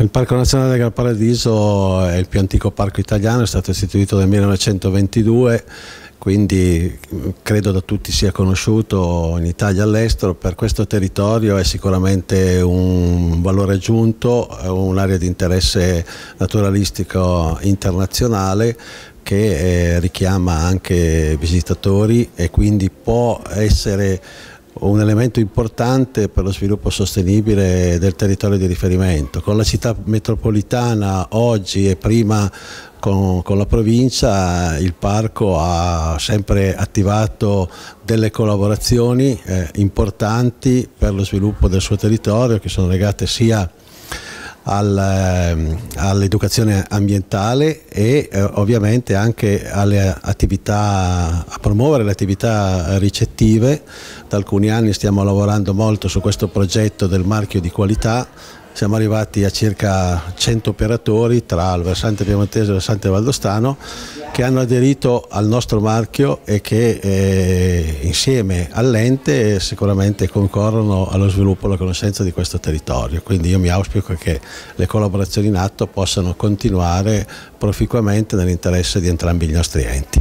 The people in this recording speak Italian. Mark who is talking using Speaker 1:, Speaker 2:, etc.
Speaker 1: Il Parco Nazionale del Paradiso è il più antico parco italiano, è stato istituito nel 1922 quindi credo da tutti sia conosciuto in Italia e all'estero, per questo territorio è sicuramente un valore aggiunto, un'area di interesse naturalistico internazionale che eh, richiama anche visitatori e quindi può essere un elemento importante per lo sviluppo sostenibile del territorio di riferimento. Con la città metropolitana oggi e prima con, con, la provincia il parco ha sempre attivato delle collaborazioni eh, importanti per lo sviluppo del suo territorio che sono legate sia all'educazione ambientale e eh, ovviamente anche attività, a promuovere le attività ricettive. Da alcuni anni stiamo lavorando molto su questo progetto del marchio di qualità siamo arrivati a circa 100 operatori tra il versante piemontese e il versante valdostano che hanno aderito al nostro marchio e che eh, insieme all'ente sicuramente concorrono allo sviluppo e alla conoscenza di questo territorio. Quindi io mi auspico che le collaborazioni in atto possano continuare proficuamente nell'interesse di entrambi i nostri enti.